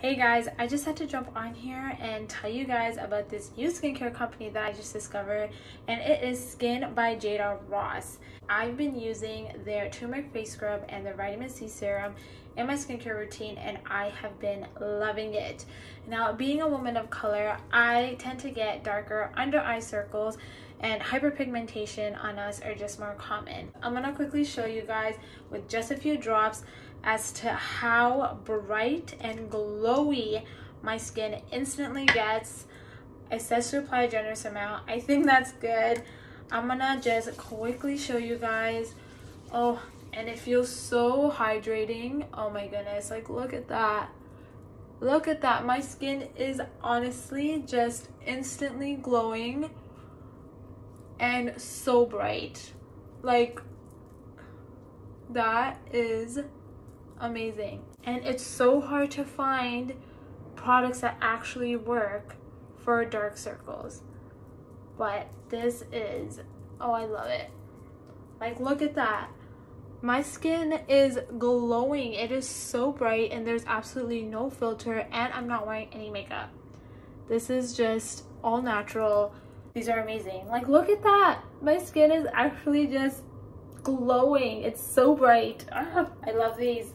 Hey guys, I just had to jump on here and tell you guys about this new skincare company that I just discovered and it is Skin by Jada Ross. I've been using their turmeric face scrub and their vitamin C serum in my skincare routine and I have been loving it. Now being a woman of color, I tend to get darker under eye circles and hyperpigmentation on us are just more common. I'm gonna quickly show you guys with just a few drops as to how bright and glowy my skin instantly gets. It says to apply a generous amount. I think that's good. I'm gonna just quickly show you guys. Oh, and it feels so hydrating. Oh my goodness, like look at that. Look at that. My skin is honestly just instantly glowing and so bright. Like that is amazing. And it's so hard to find products that actually work for dark circles. But this is, oh, I love it. Like, look at that. My skin is glowing. It is so bright and there's absolutely no filter and I'm not wearing any makeup. This is just all natural. These are amazing. Like, look at that. My skin is actually just glowing. It's so bright. I love these.